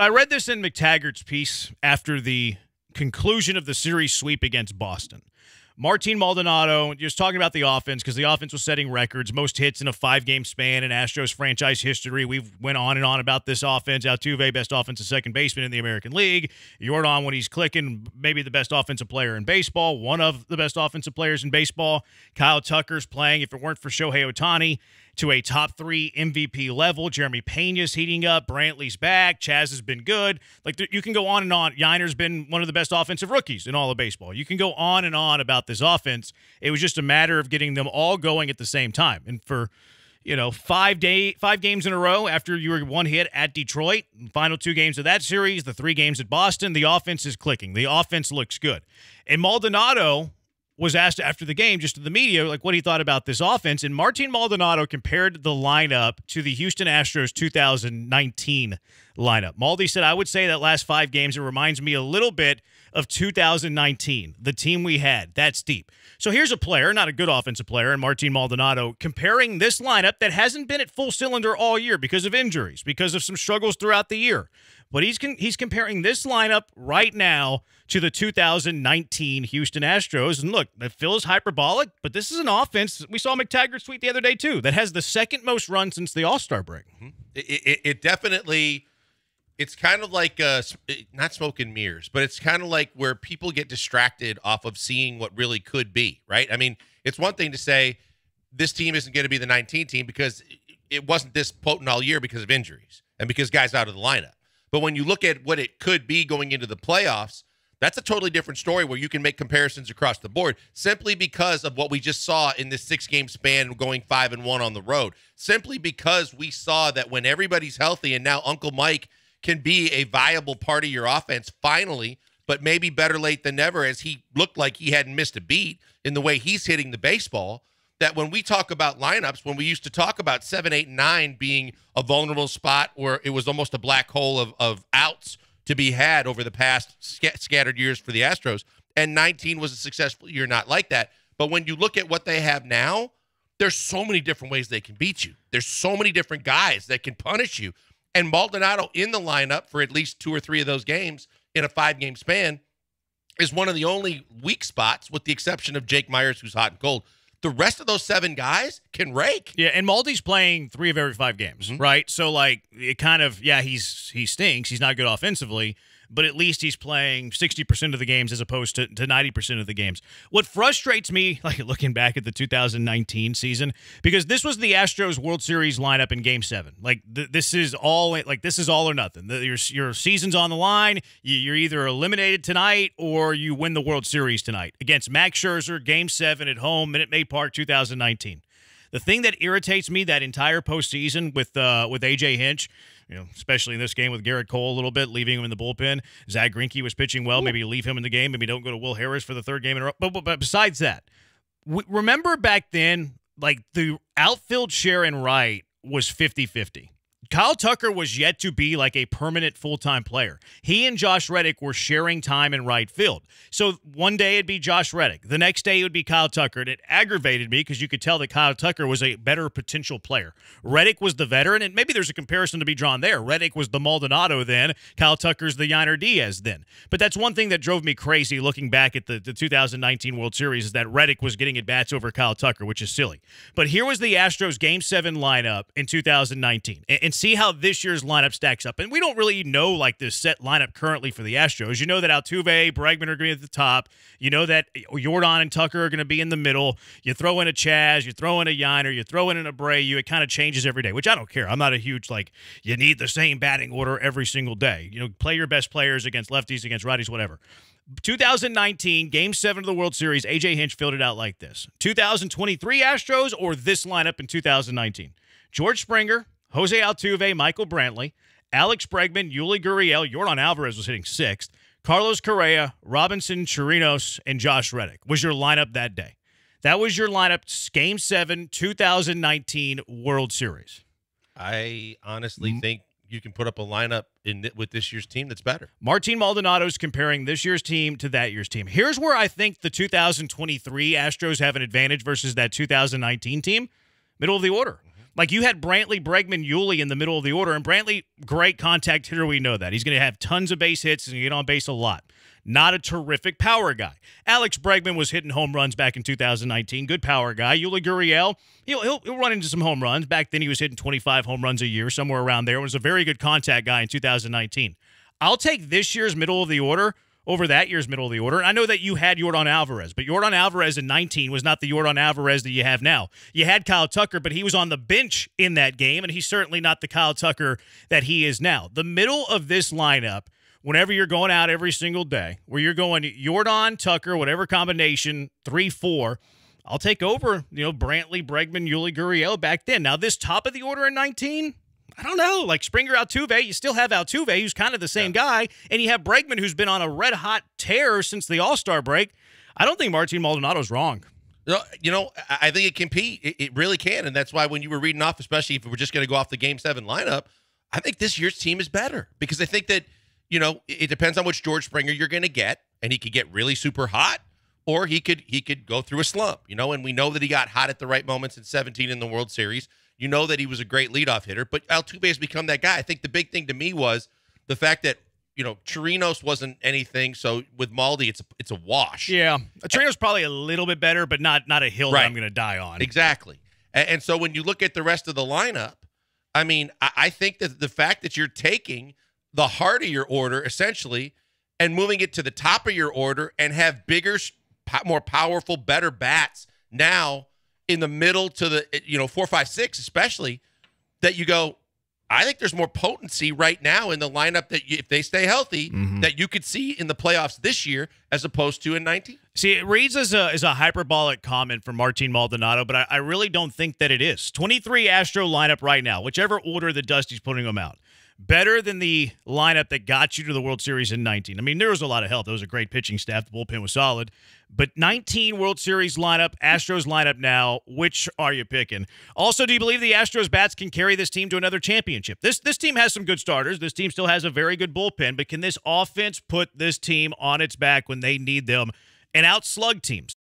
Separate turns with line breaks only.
I read this in McTaggart's piece after the conclusion of the series sweep against Boston. Martin Maldonado just talking about the offense because the offense was setting records, most hits in a five-game span in Astros franchise history. We've went on and on about this offense. Altuve, best offensive second baseman in the American League. Yordan, when he's clicking, maybe the best offensive player in baseball, one of the best offensive players in baseball. Kyle Tucker's playing. If it weren't for Shohei Ohtani, to a top three MVP level. Jeremy Pena's heating up. Brantley's back. Chas has been good. Like you can go on and on. Yainer's been one of the best offensive rookies in all of baseball. You can go on and on about this offense. It was just a matter of getting them all going at the same time. And for you know, five day five games in a row after you were one hit at Detroit, final two games of that series, the three games at Boston, the offense is clicking. The offense looks good. And Maldonado was asked after the game, just to the media, like what he thought about this offense. And Martin Maldonado compared the lineup to the Houston Astros 2019 lineup. Maldi said, I would say that last five games, it reminds me a little bit of 2019, the team we had. That's deep. So here's a player, not a good offensive player, and Martin Maldonado comparing this lineup that hasn't been at full cylinder all year because of injuries, because of some struggles throughout the year. But he's con- he's comparing this lineup right now to the 2019 Houston Astros. And look, that feels hyperbolic, but this is an offense. We saw McTaggart tweet the other day too that has the second most run since the All Star break.
Mm-hmm. It, it, it, definitely. It's kind of like uh, not smoke and mirrors, but it's kind of like where people get distracted off of seeing what really could be. Right? I mean, it's one thing to say this team isn't going to be the 19 team because it wasn't this potent all year because of injuries and because guys out of the lineup. But when you look at what it could be going into the playoffs, that's a totally different story where you can make comparisons across the board simply because of what we just saw in this six game span going five and one on the road. Simply because we saw that when everybody's healthy and now Uncle Mike can be a viable part of your offense finally, but maybe better late than never as he looked like he hadn't missed a beat in the way he's hitting the baseball that when we talk about lineups, when we used to talk about seven, eight, nine being a vulnerable spot where it was almost a black hole of, of outs to be had over the past sc- scattered years for the Astros, and 19 was a successful year, not like that. But when you look at what they have now, there's so many different ways they can beat you. There's so many different guys that can punish you. And Maldonado in the lineup for at least two or three of those games in a five game span is one of the only weak spots, with the exception of Jake Meyers, who's hot and cold the rest of those seven guys can rake.
Yeah, and Maldi's playing three of every five games, mm-hmm. right? So like it kind of yeah, he's he stinks. He's not good offensively, but at least he's playing 60% of the games as opposed to, to 90% of the games. What frustrates me, like looking back at the 2019 season, because this was the Astros World Series lineup in game seven. Like, th- this is all like this is all or nothing. The, your, your season's on the line. You, you're either eliminated tonight or you win the World Series tonight against Max Scherzer, game seven at home, Minute Maid Park 2019. The thing that irritates me that entire postseason with uh, with AJ Hinch you know, especially in this game with Gerrit Cole a little bit, leaving him in the bullpen. Zack Greinke was pitching well. Maybe leave him in the game. Maybe don't go to Will Harris for the third game in a row. But, but, but besides that, remember back then, like the outfield share in right was 50 50. Kyle Tucker was yet to be like a permanent full time player. He and Josh Reddick were sharing time in right field. So one day it'd be Josh Reddick. The next day it would be Kyle Tucker. And it aggravated me because you could tell that Kyle Tucker was a better potential player. Reddick was the veteran, and maybe there's a comparison to be drawn there. Reddick was the Maldonado then, Kyle Tucker's the Yainer Diaz then. But that's one thing that drove me crazy looking back at the, the 2019 World Series is that Reddick was getting at bats over Kyle Tucker, which is silly. But here was the Astros Game 7 lineup in 2019. and, and see how this year's lineup stacks up. And we don't really know like this set lineup currently for the Astros. You know that Altuve, Bregman are going to be at the top. You know that Yordan and Tucker are going to be in the middle. You throw in a Chas, you throw in a Yainer, you throw in an Abreu. It kind of changes every day, which I don't care. I'm not a huge like you need the same batting order every single day. You know, play your best players against lefties, against righties, whatever. 2019 Game 7 of the World Series, AJ Hinch filled it out like this 2023 Astros or this lineup in 2019? George Springer, Jose Altuve, Michael Brantley, Alex Bregman, Yuli Gurriel, Yordan Alvarez was hitting sixth, Carlos Correa, Robinson, Chirinos, and Josh Reddick was your lineup that day. That was your lineup, Game 7, 2019 World Series.
I honestly mm-hmm. think you can put up a lineup in with this year's team that's better.
Martin Maldonado's comparing this year's team to that year's team. Here's where I think the 2023 Astros have an advantage versus that 2019 team. Middle of the order. Like you had Brantley, Bregman, Yuli in the middle of the order, and Brantley, great contact hitter. We know that he's going to have tons of base hits and get on base a lot. Not a terrific power guy. Alex Bregman was hitting home runs back in 2019. Good power guy. Yuli Gurriel, he'll, he'll, he'll run into some home runs. Back then, he was hitting 25 home runs a year, somewhere around there. Was a very good contact guy in 2019. I'll take this year's middle of the order over that year's middle of the order. And I know that you had Yordan Alvarez, but Yordan Alvarez in 19 was not the Yordan Alvarez that you have now. You had Kyle Tucker, but he was on the bench in that game, and he's certainly not the Kyle Tucker that he is now. The middle of this lineup, whenever you're going out every single day, where you're going Yordan, Tucker, whatever combination, 3 4. I'll take over, you know, Brantley, Bregman, Yuli Gurriel back then. Now, this top of the order in 19, I don't know. Like Springer Altuve, you still have Altuve, who's kind of the same yeah. guy, and you have Bregman, who's been on a red hot tear since the All Star break. I don't think Martin Maldonado's wrong.
You know, I think it can compete. It really can, and that's why when you were reading off, especially if we're just going to go off the Game Seven lineup, I think this year's team is better because I think that you know it depends on which George Springer you're going to get, and he could get really super hot, or he could he could go through a slump. You know, and we know that he got hot at the right moments in 17 in the World Series. You know that he was a great leadoff hitter, but Altuve has become that guy. I think the big thing to me was the fact that you know Chirinos wasn't anything. So with Maldi, it's a, it's a wash.
Yeah, Chirinos probably a little bit better, but not not a hill right. that I'm going to die on.
Exactly. And, and, so when you look at the rest of the lineup, I mean, I, I think that the fact that you're taking the heart of your order essentially and moving it to the top of your order and have bigger, more powerful, better bats now in the middle to the you know four five six especially that you go I think there's more potency right now in the lineup that you, if they stay healthy mm-hmm. that you could see in the playoffs this year as opposed to in 19.
See, it reads as a as a hyperbolic comment from Martin Maldonado, but I, I really don't think that it is. 23 Astro lineup right now, whichever order that Dusty's putting them out better than the lineup that got you to the World Series in 19. I mean, there was a lot of help. There was a great pitching staff. The bullpen was solid. But 19 World Series lineup, Astros lineup now, which are you picking? Also, do you believe the Astros bats can carry this team to another championship? This this team has some good starters. This team still has a very good bullpen, but can this offense put this team on its back when they need them and outslug teams?